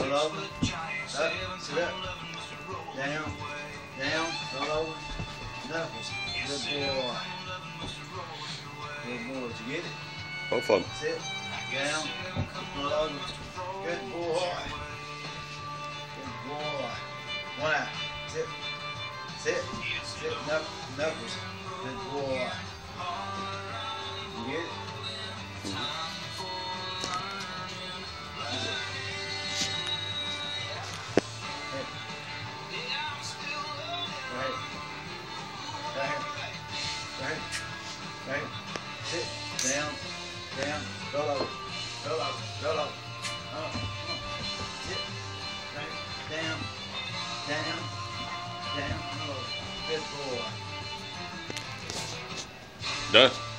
Roll over. Up. Sit up. Down. Down. Roll over. Knuckles. Good boy. Good boy. Did you get it? Both of them. Sit. Down. Roll over. Good boy. Good boy. One out. Sit. Sit. Sit. Knuck- Knuckles. Good boy. You get it? Right. Right. Sit. Down. Down. Over. Roll over. Roll over. Oh, come on. Sit. Right. Down. Down. Down. Good boy. Done.